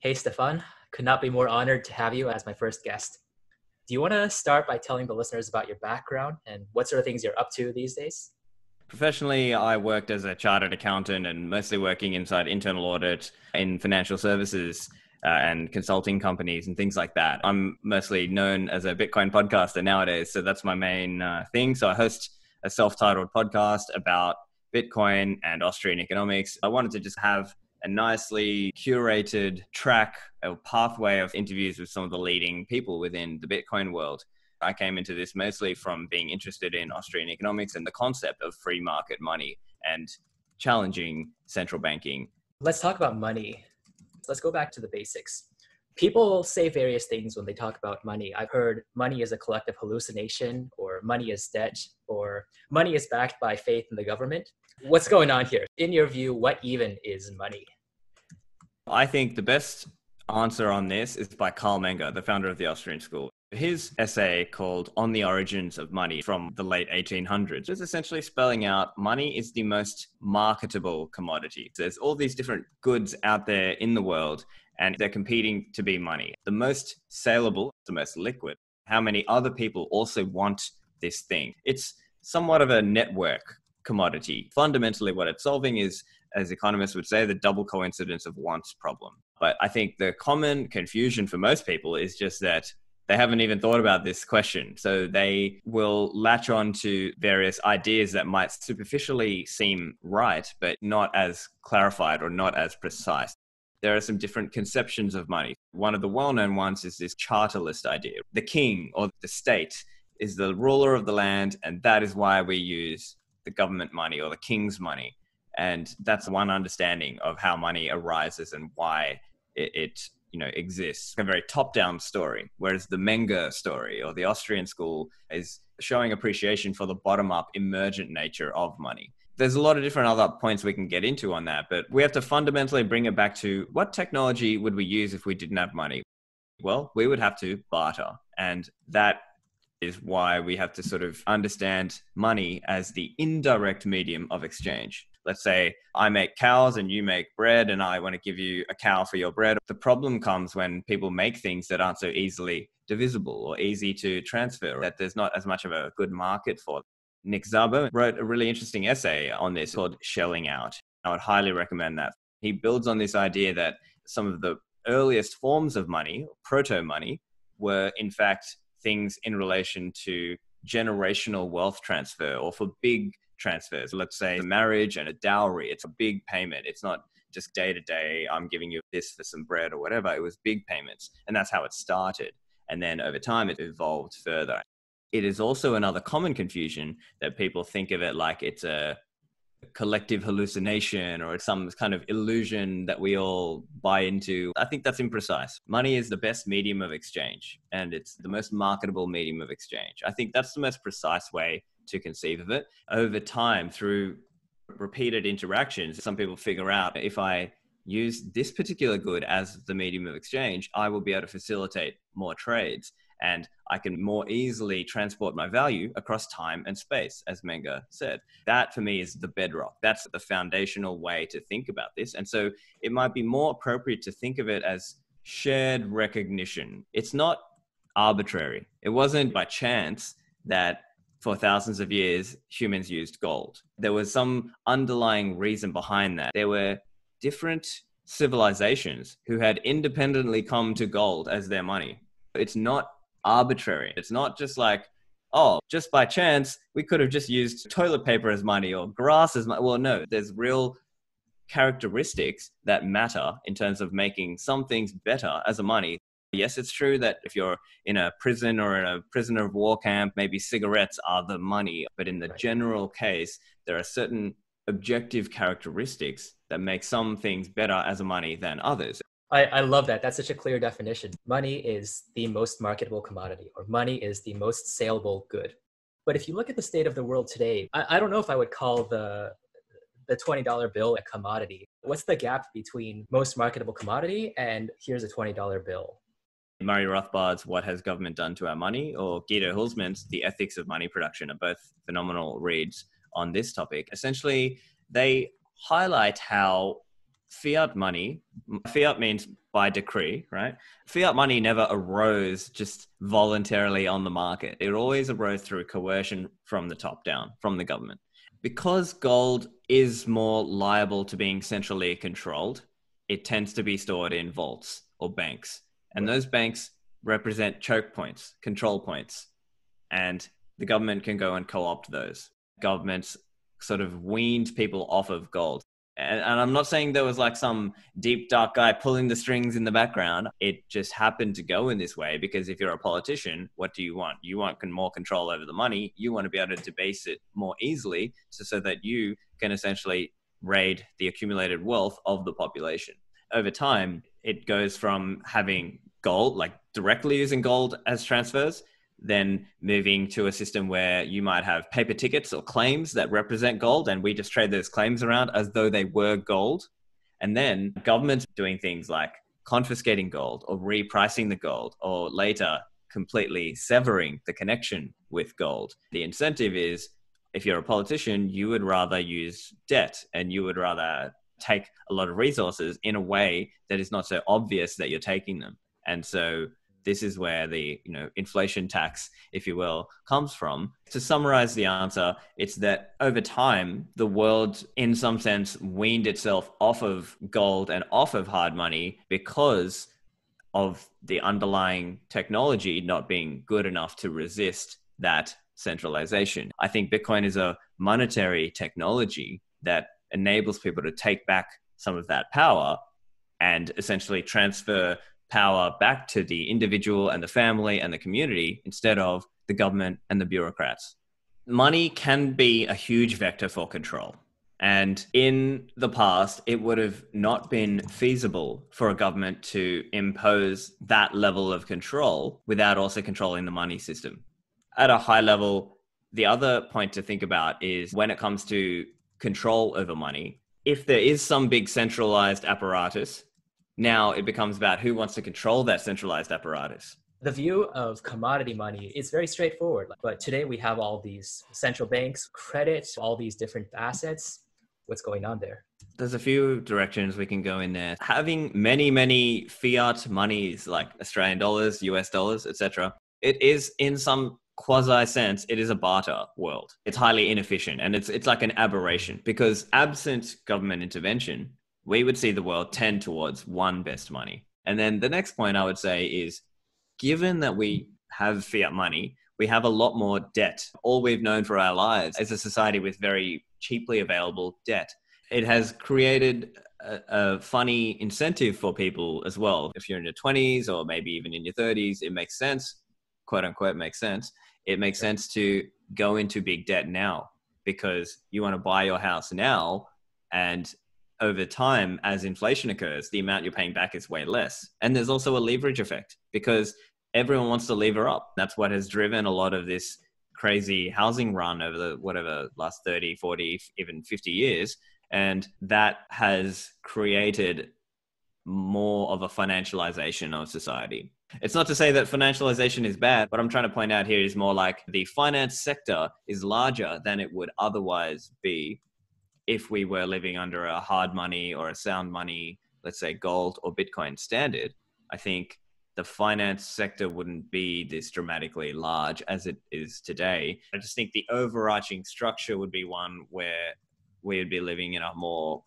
Hey, Stephan. Could not be more honored to have you as my first guest. Do you want to start by telling the listeners about your background and what sort of things you're up to these days? Professionally, I worked as a chartered accountant and mostly working inside internal audit in financial services uh, and consulting companies and things like that. I'm mostly known as a Bitcoin podcaster nowadays, so that's my main uh, thing. So I host a self-titled podcast about Bitcoin and Austrian economics. I wanted to just have a nicely curated track, a pathway of interviews with some of the leading people within the Bitcoin world. I came into this mostly from being interested in Austrian economics and the concept of free market money and challenging central banking. Let's talk about money. Let's go back to the basics. People say various things when they talk about money. I've heard money is a collective hallucination, or money is debt, or money is backed by faith in the government. What's going on here? In your view, what even is money? I think the best answer on this is by Carl Menger, the founder of the Austrian school. His essay called On the Origins of Money from the late 1800s is essentially spelling out money is the most marketable commodity. There's all these different goods out there in the world and they're competing to be money. The most saleable, the most liquid. How many other people also want this thing? It's somewhat of a network commodity. Fundamentally, what it's solving is, as economists would say, the double coincidence of wants problem. But I think the common confusion for most people is just that they haven't even thought about this question. So they will latch on to various ideas that might superficially seem right, but not as clarified or not as precise. There are some different conceptions of money. One of the well known ones is this chartalist idea. The king or the state is the ruler of the land, and that is why we use the government money or the king's money. And that's one understanding of how money arises and why it, it you know exists a very top down story whereas the menger story or the austrian school is showing appreciation for the bottom up emergent nature of money there's a lot of different other points we can get into on that but we have to fundamentally bring it back to what technology would we use if we didn't have money well we would have to barter and that is why we have to sort of understand money as the indirect medium of exchange let's say I make cows and you make bread and I want to give you a cow for your bread. The problem comes when people make things that aren't so easily divisible or easy to transfer, that there's not as much of a good market for. Nick Szabo wrote a really interesting essay on this called Shelling Out. I would highly recommend that. He builds on this idea that some of the earliest forms of money, proto money, were in fact things in relation to generational wealth transfer or for big transfers. Let's say marriage and a dowry, it's a big payment. It's not just day to day, I'm giving you this for some bread or whatever. It was big payments. And that's how it started. And then over time, it evolved further. It is also another common confusion that people think of it like it's a collective hallucination or some kind of illusion that we all buy into. I think that's imprecise. Money is the best medium of exchange and it's the most marketable medium of exchange. I think that's the most precise way to conceive of it. Over time, through repeated interactions, some people figure out if I use this particular good as the medium of exchange, I will be able to facilitate more trades and I can more easily transport my value across time and space, as Menger said. That for me is the bedrock. That's the foundational way to think about this. And so it might be more appropriate to think of it as shared recognition. It's not arbitrary. It wasn't by chance that for thousands of years, humans used gold. There was some underlying reason behind that. There were different civilizations who had independently come to gold as their money. It's not arbitrary. It's not just like, oh, just by chance, we could have just used toilet paper as money or grass as money. Well, no, there's real characteristics that matter in terms of making some things better as a money Yes, it's true that if you're in a prison or in a prisoner of war camp, maybe cigarettes are the money. But in the general case, there are certain objective characteristics that make some things better as a money than others. I, I love that. That's such a clear definition. Money is the most marketable commodity, or money is the most saleable good. But if you look at the state of the world today, I, I don't know if I would call the the $20 bill a commodity. What's the gap between most marketable commodity and here's a $20 bill? Murray Rothbard's What Has Government Done to Our Money or Guido Hülsmann's The Ethics of Money Production are both phenomenal reads on this topic. Essentially, they highlight how fiat money, fiat means by decree, right? Fiat money never arose just voluntarily on the market. It always arose through coercion from the top down, from the government. Because gold is more liable to being centrally controlled, it tends to be stored in vaults or banks. And those banks represent choke points, control points. And the government can go and co opt those. Governments sort of weaned people off of gold and, and I'm not saying there was like some deep dark guy pulling the strings in the background. It just happened to go in this way because if you're a politician, what do you want? You want more control over the money. You want to be able to debase it more easily, so, so that you can essentially raid the accumulated wealth of the population. Over time, it goes from having gold, like directly using gold as transfers, then moving to a system where you might have paper tickets or claims that represent gold, and we just trade those claims around as though they were gold. And then governments doing things like confiscating gold or repricing the gold, or later completely severing the connection with gold. The incentive is if you're a politician, you would rather use debt and you would rather take a lot of resources in a way that is not so obvious that you're taking them. And so this is where the you know inflation tax if you will comes from. To summarize the answer it's that over time the world in some sense weaned itself off of gold and off of hard money because of the underlying technology not being good enough to resist that centralization. I think bitcoin is a monetary technology that enables people to take back some of that power and essentially transfer power back to the individual and the family and the community instead of the government and the bureaucrats. Money can be a huge vector for control. And in the past, it would have not been feasible for a government to impose that level of control without also controlling the money system. At a high level, the other point to think about is when it comes to control over money, if there is some big centralized apparatus now it becomes about who wants to control that centralized apparatus. The view of commodity money is very straightforward. But today we have all these central banks, credit, all these different assets. What's going on there? There's a few directions we can go in there. Having many, many fiat monies like Australian dollars, US dollars, etc., it is in some quasi sense, it is a barter world. It's highly inefficient and it's it's like an aberration because absent government intervention, we would see the world tend towards one best money. And then the next point I would say is given that we have fiat money, we have a lot more debt. All we've known for our lives is a society with very cheaply available debt. It has created a, a, funny incentive for people as well. If you're in your 20s or maybe even in your 30s, it makes sense, quote unquote, makes sense. It makes sense to go into big debt now because you want to buy your house now and over time, as inflation occurs, the amount you're paying back is way less. And there's also a leverage effect because everyone wants to lever up. That's what has driven a lot of this crazy housing run over the whatever last 30, 40, even 50 years. And that has created more of a financialization of society. It's not to say that financialization is bad. What I'm trying to point out here is more like the finance sector is larger than it would otherwise be if we were living under a hard money or a sound money, let's say gold or Bitcoin standard, I think the finance sector wouldn't be this dramatically large as it is today. I just think the overarching structure would be one where we would be living in a more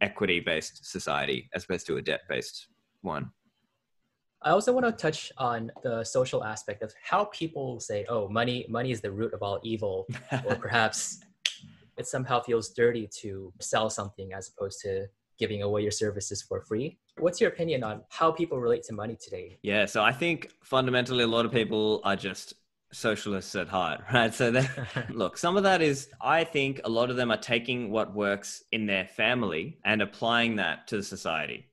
equity based society as opposed to a debt based one. I also want to touch on the social aspect of how people say, "Oh, money, money is the root of all evil," or perhaps it somehow feels dirty to sell something as opposed to giving away your services for free. What's your opinion on how people relate to money today? Yeah, so I think fundamentally a lot of people are just socialists at heart, right? So they look, some of that is I think a lot of them are taking what works in their family and applying that to the society.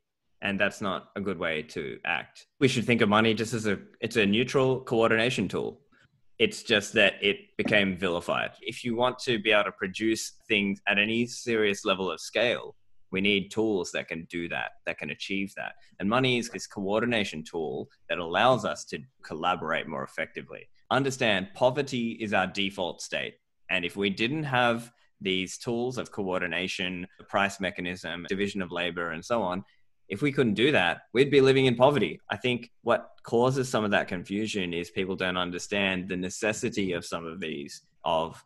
And that's not a good way to act. We should think of money just as a it's a neutral coordination tool. It's just that it became vilified. If you want to be able to produce things at any serious level of scale, we need tools that can do that, that can achieve that. And money is this coordination tool that allows us to collaborate more effectively. Understand poverty is our default state. And if we didn't have these tools of coordination, the price mechanism, division of labor, and so on, if we couldn't do that, we'd be living in poverty. I think what causes some of that confusion is people don't understand the necessity of some of these, of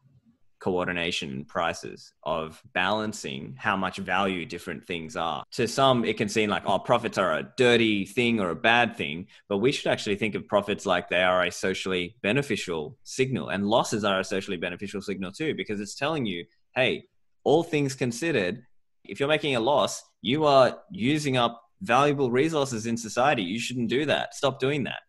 coordination prices, of balancing how much value different things are. To some, it can seem like, oh, profits are a dirty thing or a bad thing, but we should actually think of profits like they are a socially beneficial signal, and losses are a socially beneficial signal too, because it's telling you, hey, all things considered, if you're making a loss, you are using up valuable resources in society. You shouldn't do that. Stop doing that.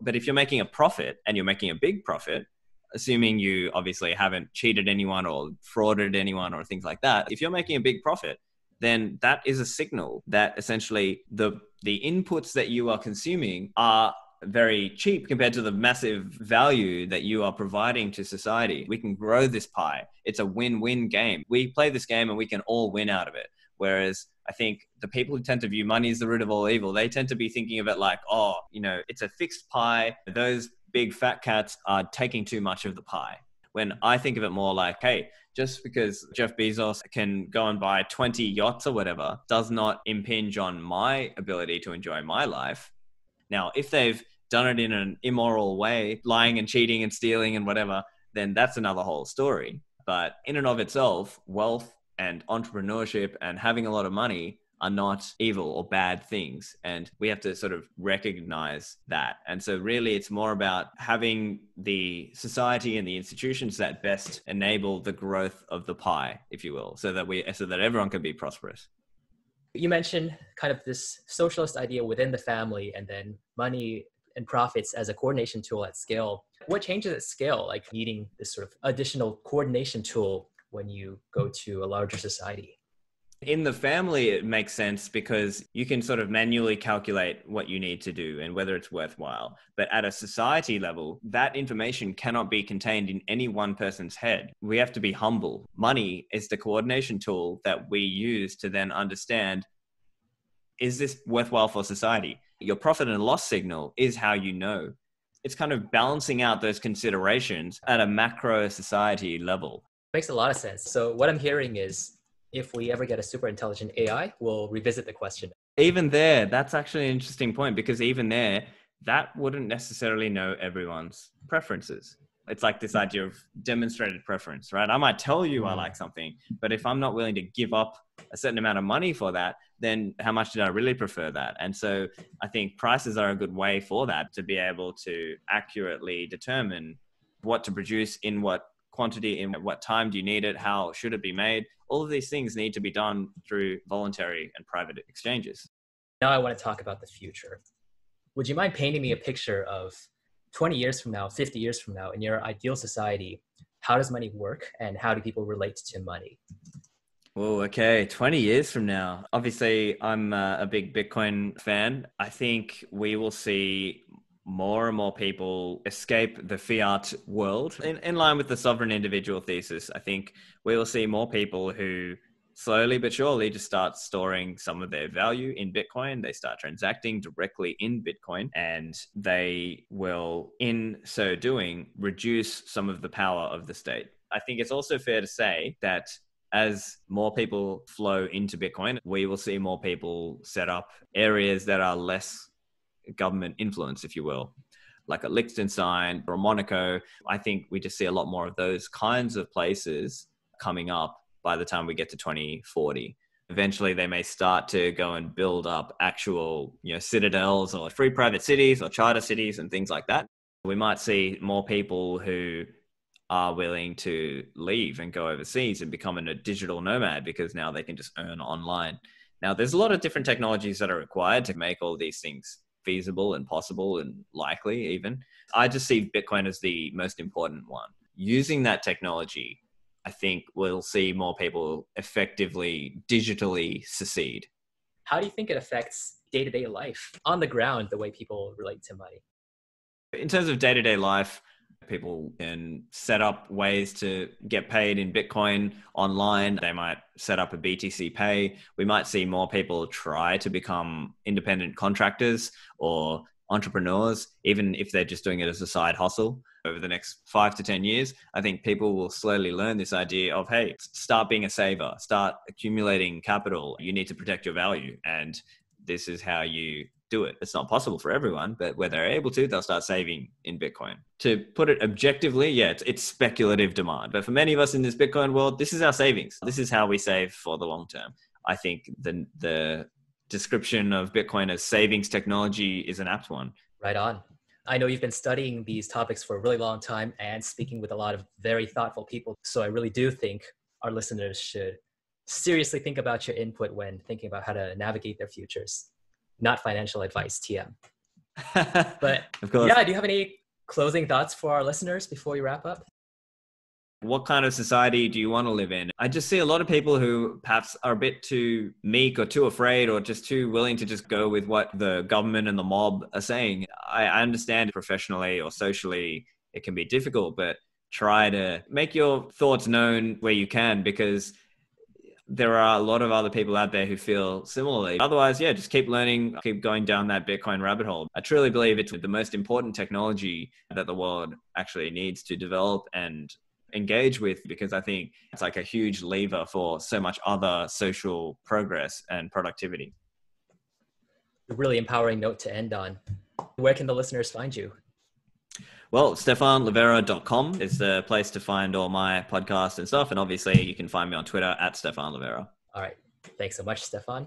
But if you're making a profit and you're making a big profit, assuming you obviously haven't cheated anyone or frauded anyone or things like that, if you're making a big profit, then that is a signal that essentially the the inputs that you are consuming are very cheap compared to the massive value that you are providing to society. We can grow this pie. It's a win-win game. We play this game and we can all win out of it. Whereas I think the people who tend to view money as the root of all evil, they tend to be thinking of it like, oh, you know, it's a fixed pie. Those big fat cats are taking too much of the pie. When I think of it more like, hey, just because Jeff Bezos can go and buy 20 yachts or whatever does not impinge on my ability to enjoy my life. Now, if they've done it in an immoral way, lying and cheating and stealing and whatever, then that's another whole story. But in and of itself, wealth and entrepreneurship and having a lot of money are not evil or bad things. And we have to sort of recognize that. And so, really, it's more about having the society and the institutions that best enable the growth of the pie, if you will, so that we, so that everyone can be prosperous. You mentioned kind of this socialist idea within the family and then money and profits as a coordination tool at scale. What changes at scale, like needing this sort of additional coordination tool when you go to a larger society? In the family, it makes sense because you can sort of manually calculate what you need to do and whether it's worthwhile. But at a society level, that information cannot be contained in any one person's head. We have to be humble. Money is the coordination tool that we use to then understand is this worthwhile for society? Your profit and loss signal is how you know. It's kind of balancing out those considerations at a macro society level. Makes a lot of sense. So what I'm hearing is if we ever get a super intelligent AI, we'll revisit the question. Even there, that's actually an interesting point because even there, that wouldn't necessarily know everyone's preferences. It's like this idea of demonstrated preference, right? I might tell you I mm. like something, but if I'm not willing to give up a certain amount of money for that, then how much did I really prefer that? And so I think prices are a good way for that to be able to accurately determine what to produce in what quantity in what time do you need it how should it be made all of these things need to be done through voluntary and private exchanges now i want to talk about the future would you mind painting me a picture of 20 years from now 50 years from now in your ideal society how does money work and how do people relate to money Oh, okay. 20 years from now. Obviously, I'm uh, a big Bitcoin fan. I think we will see more and more people escape the fiat world in, in line with the sovereign individual thesis i think we will see more people who slowly but surely just start storing some of their value in bitcoin they start transacting directly in bitcoin and they will in so doing reduce some of the power of the state i think it's also fair to say that as more people flow into Bitcoin, we will see more people set up areas that are less government influence, if you will, like a Liechtenstein or Monaco. I think we just see a lot more of those kinds of places coming up by the time we get to 2040. Eventually, they may start to go and build up actual, you know, citadels or free private cities or charter cities and things like that. We might see more people who are willing to leave and go overseas and become a digital nomad because now they can just earn online. Now, there's a lot of different technologies that are required to make all these things feasible and possible and likely even. I just see Bitcoin as the most important one. Using that technology, I think we'll see more people effectively digitally secede. How do you think it affects day to day life on the ground, the way people relate to money? In terms of day to day life, People can set up ways to get paid in Bitcoin online. They might set up a BTCPay. We might see more people try to become independent contractors or entrepreneurs, even if they're just doing it as a side hustle over the next five to 10 years, I think people will slowly learn this idea of, hey, start being a saver, start accumulating capital. You need to protect your value. And this is how you do it. It's not possible for everyone, but where they're able to, they'll start saving in Bitcoin. To put it objectively, yeah, it's, it's, speculative demand. But for many of us in this Bitcoin world, this is our savings. This is how we save for the long term. I think the the description of Bitcoin as savings technology is an apt one. Right on. I know you've been studying these topics for a really long time and speaking with a lot of very thoughtful people. So I really do think our listeners should seriously think about your input when thinking about how to navigate their futures. Not financial advice, TM. but yeah, do you have any closing thoughts for our listeners before we wrap up? What kind of society do you want to live in? I just see a lot of people who perhaps are a bit too meek or too afraid or just too willing to just go with what the government and the mob are saying. I, understand professionally or socially it can be difficult, but try to make your thoughts known where you can because there are a lot of other people out there who feel similarly. Otherwise, yeah, just keep learning, keep going down that Bitcoin rabbit hole. I truly believe it's the most important technology that the world actually needs to develop and engage with because I think it's like a huge lever for so much other social progress and productivity. A really empowering note to end on. Where can the listeners find you? Well, stephanlivera.com is the place to find all my podcasts and stuff. And obviously, you can find me on Twitter at StephanLivera. All right. Thanks so much, Stephan.